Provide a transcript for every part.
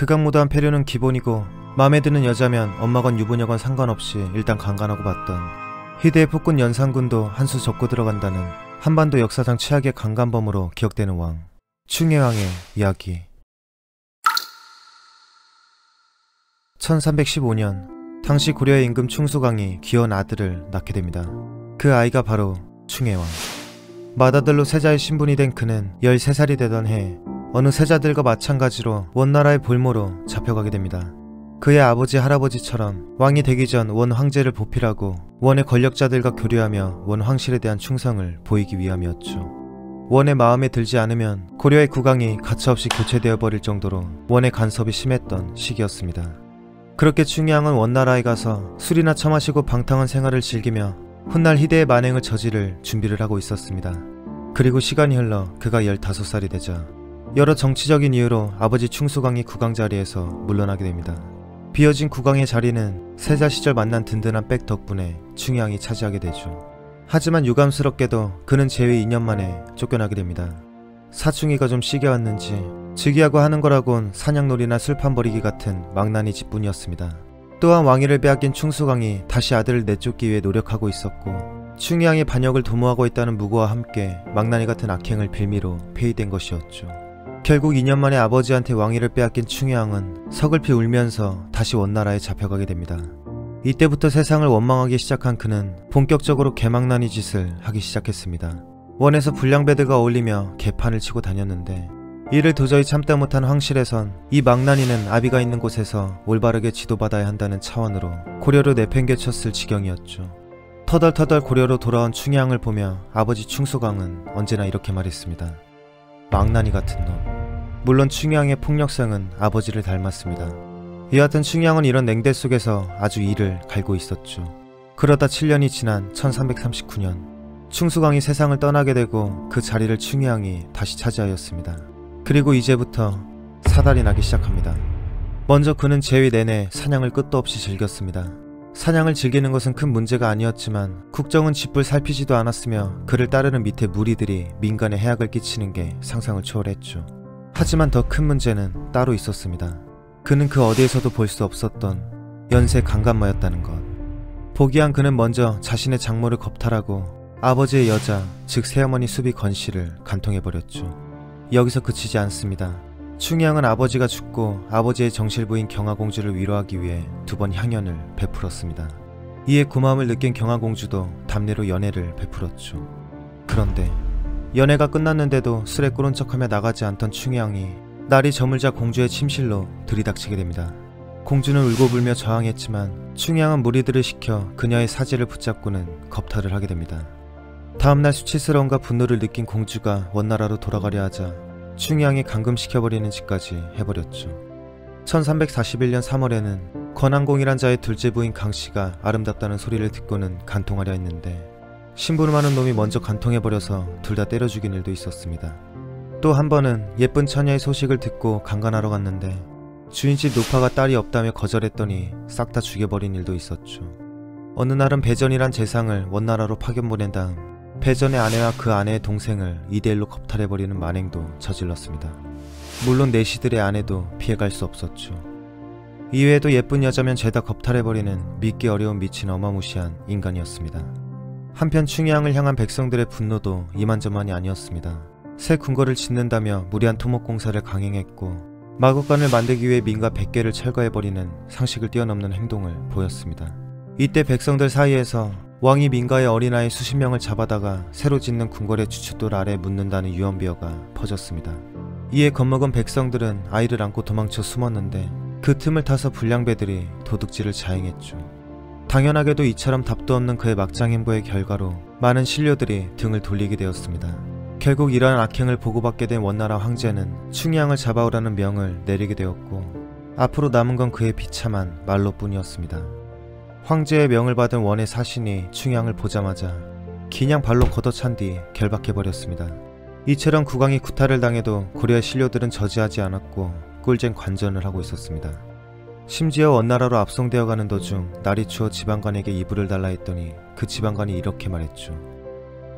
극악무도한 폐륜은 기본이고 마음에 드는 여자면 엄마건 유부녀건 상관없이 일단 강간하고 봤던 희대의 폭군 연산군도 한 수 접고 들어간다는 한반도 역사상 최악의 강간범으로 기억되는 왕 충혜왕의 이야기 1315년 당시 고려의 임금 충수강이 귀여운 아들을 낳게 됩니다. 그 아이가 바로 충혜왕. 맏아들로 세자의 신분이 된 그는 13살이 되던 해 어느 세자들과 마찬가지로 원나라의 볼모로 잡혀가게 됩니다. 그의 아버지 할아버지처럼 왕이 되기 전 원 황제를 보필하고 원의 권력자들과 교류하며 원 황실에 대한 충성을 보이기 위함이었죠. 원의 마음에 들지 않으면 고려의 국왕이 가차없이 교체되어 버릴 정도로 원의 간섭이 심했던 시기였습니다. 그렇게 충양은 원나라에 가서 술이나 처마시고 방탕한 생활을 즐기며 훗날 희대의 만행을 저지를 준비를 하고 있었습니다. 그리고 시간이 흘러 그가 15살이 되자 여러 정치적인 이유로 아버지 충수광이 국왕 자리에서 물러나게 됩니다. 비어진 국왕의 자리는 세자 시절 만난 든든한 백 덕분에 충양이 차지하게 되죠. 하지만 유감스럽게도 그는 재위 2년 만에 쫓겨나게 됩니다. 사춘기가 좀 시겨웠는지 즉위하고 하는 거라곤 사냥놀이나 술판 버리기 같은 망나니 집뿐이었습니다. 또한 왕위를 빼앗긴 충수광이 다시 아들을 내쫓기 위해 노력하고 있었고 충양의 반역을 도모하고 있다는 무고와 함께 망나니 같은 악행을 빌미로 폐위된 것이었죠. 결국 2년 만에 아버지한테 왕위를 빼앗긴 충양은 서글피 울면서 다시 원나라에 잡혀가게 됩니다. 이때부터 세상을 원망하기 시작한 그는 본격적으로 개망나니 짓을 하기 시작했습니다. 원에서 불량배들과 어울리며 개판을 치고 다녔는데 이를 도저히 참다 못한 황실에선 이 망나니는 아비가 있는 곳에서 올바르게 지도받아야 한다는 차원으로 고려로 내팽개쳤을 지경이었죠. 터덜터덜 고려로 돌아온 충양을 보며 아버지 충수광은 언제나 이렇게 말했습니다. 망나니 같은 놈. 물론 충양의 폭력성은 아버지를 닮았습니다. 여하튼 충양은 이런 냉대 속에서 아주 이를 갈고 있었죠. 그러다 7년이 지난 1339년 충수광이 세상을 떠나게 되고 그 자리를 충양이 다시 차지하였습니다. 그리고 이제부터 사달이 나기 시작합니다. 먼저 그는 재위 내내 사냥을 끝도 없이 즐겼습니다. 사냥을 즐기는 것은 큰 문제가 아니었지만 국정은 짓불 살피지도 않았으며 그를 따르는 밑에 무리들이 민간에 해악을 끼치는 게 상상을 초월했죠. 하지만 더 큰 문제는 따로 있었습니다. 그는 그 어디에서도 볼 수 없었던 연쇄 강간마였다는 것. 보기한 그는 먼저 자신의 장모를 겁탈하고 아버지의 여자, 즉 새어머니 수비 건 씨를 간통해버렸죠. 여기서 그치지 않습니다. 충양은 아버지가 죽고 아버지의 정실부인 경화공주를 위로하기 위해 두 번 향연을 베풀었습니다. 이에 고마움을 느낀 경화공주도 담례로 연애를 베풀었죠. 그런데 연애가 끝났는데도 술에 꿇은 척하며 나가지 않던 충양이 날이 저물자 공주의 침실로 들이닥치게 됩니다. 공주는 울고 불며 저항했지만 충양은 무리들을 시켜 그녀의 사지를 붙잡고는 겁탈을 하게 됩니다. 다음날 수치스러움과 분노를 느낀 공주가 원나라로 돌아가려 하자 충양이 감금시켜버리는 짓까지 해버렸죠. 1341년 3월에는 권한공이란 자의 둘째 부인 강씨가 아름답다는 소리를 듣고는 간통하려 했는데 심부름하는 놈이 먼저 간통해버려서 둘 다 때려 죽인 일도 있었습니다. 또 한 번은 예쁜 처녀의 소식을 듣고 강간하러 갔는데 주인집 노파가 딸이 없다며 거절했더니 싹 다 죽여버린 일도 있었죠. 어느 날은 배전이란 재상을 원나라로 파견 보낸 다음 배전의 아내와 그 아내의 동생을 이대일로 겁탈해버리는 만행도 저질렀습니다. 물론 내시들의 아내도 피해갈 수 없었죠. 이외에도 예쁜 여자면 죄다 겁탈해버리는 믿기 어려운 미친 어마무시한 인간이었습니다. 한편 충양을 향한 백성들의 분노도 이만저만이 아니었습니다. 새 궁궐을 짓는다며 무리한 토목공사를 강행했고 마곡간을 만들기 위해 민가 100개를 철거해버리는 상식을 뛰어넘는 행동을 보였습니다. 이때 백성들 사이에서 왕이 민가의 어린아이 수십 명을 잡아다가 새로 짓는 궁궐의 주춧돌 아래 묻는다는 유언비어가 퍼졌습니다. 이에 겁먹은 백성들은 아이를 안고 도망쳐 숨었는데 그 틈을 타서 불량배들이 도둑질을 자행했죠. 당연하게도 이처럼 답도 없는 그의 막장 행보의 결과로 많은 신료들이 등을 돌리게 되었습니다. 결국 이러한 악행을 보고받게 된 원나라 황제는 충양을 잡아오라는 명을 내리게 되었고 앞으로 남은 건 그의 비참한 말로뿐이었습니다. 황제의 명을 받은 원의 사신이 충양을 보자마자 기냥 발로 걷어찬 뒤 결박해버렸습니다. 이처럼 국왕이 구타를 당해도 고려의 신료들은 저지하지 않았고 꿀잼 관전을 하고 있었습니다. 심지어 원나라로 압송되어 가는 도중 날이 추워 지방관에게 이불을 달라 했더니 그 지방관이 이렇게 말했죠.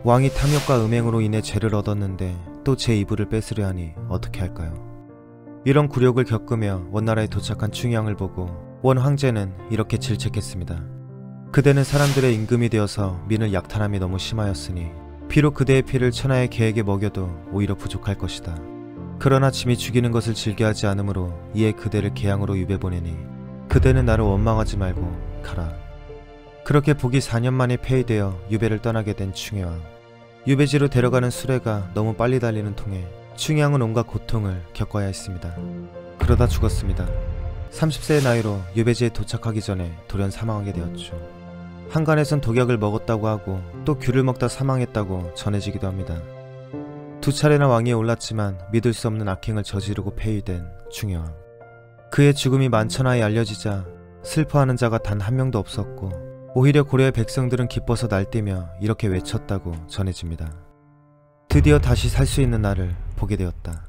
왕이 탐욕과 음행으로 인해 죄를 얻었는데 또 제 이불을 뺏으려 하니 어떻게 할까요? 이런 굴욕을 겪으며 원나라에 도착한 충양을 보고 원 황제는 이렇게 질책했습니다. 그대는 사람들의 임금이 되어서 민을 약탈함이 너무 심하였으니 비록 그대의 피를 천하의 개에게 먹여도 오히려 부족할 것이다. 그러나 짐이 죽이는 것을 즐겨하지 않으므로 이에 그대를 개양으로 유배 보내니 그대는 나를 원망하지 말고 가라. 그렇게 복이 4년 만에 폐위되어 유배를 떠나게 된 충혜왕. 유배지로 데려가는 수레가 너무 빨리 달리는 통에 충혜왕은 온갖 고통을 겪어야 했습니다. 그러다 죽었습니다. 30세의 나이로 유배지에 도착하기 전에 돌연 사망하게 되었죠. 한간에선 독약을 먹었다고 하고 또 귤을 먹다 사망했다고 전해지기도 합니다. 두 차례나 왕위에 올랐지만 믿을 수 없는 악행을 저지르고 폐위된 충혜왕. 그의 죽음이 만천하에 알려지자 슬퍼하는 자가 단 한 명도 없었고 오히려 고려의 백성들은 기뻐서 날뛰며 이렇게 외쳤다고 전해집니다. 드디어 다시 살 수 있는 날을 보게 되었다.